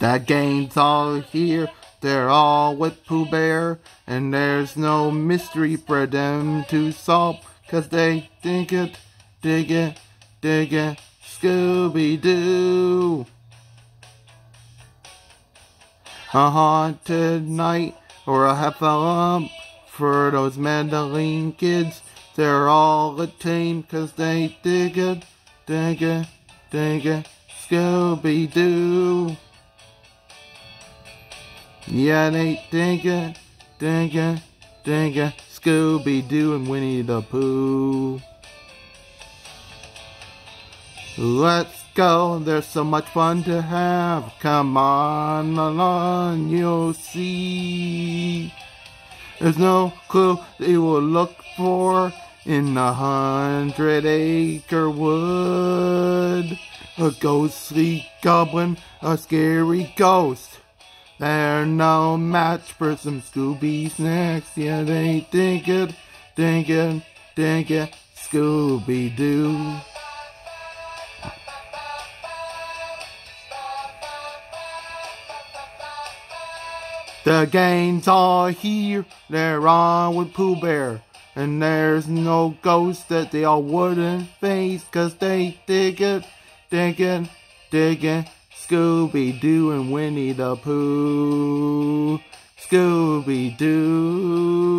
The gang's all here, they're all with Pooh Bear, and there's no mystery for them to solve, cause they dig it, dig it, dig it, Scooby-Doo. A haunted night, or a Heffalump for those Mandaline kids. They're all a team, cause they dig it, dig it, dig it, Scooby-Doo. Yeah, they dig it, dig it, Scooby-Doo and Winnie the Pooh. Let's go, there's so much fun to have. Come on along, you'll see. There's no clue they will look for in a hundred acre wood. A ghostly goblin, a scary ghost. They're no match for some Scooby snacks. Yeah, they think it, think it, think it, Scooby Doo. The gang's all here, they're on with Pooh Bear. And there's no ghost that they all wouldn't face, cause they dig it, dig it, dig it, Scooby-Doo and Winnie the Pooh. Scooby-Doo